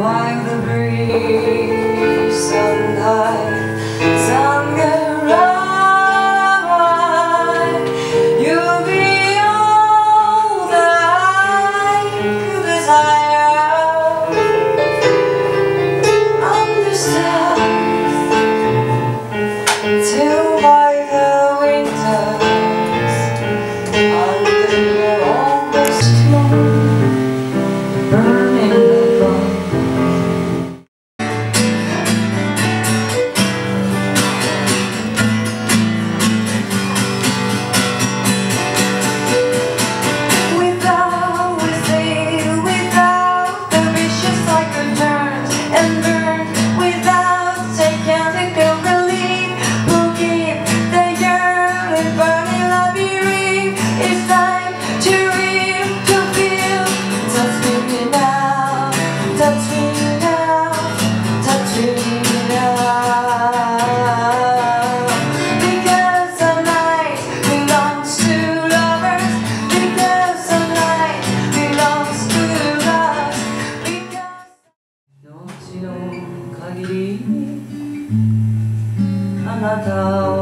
like the breeze. 限りあなたを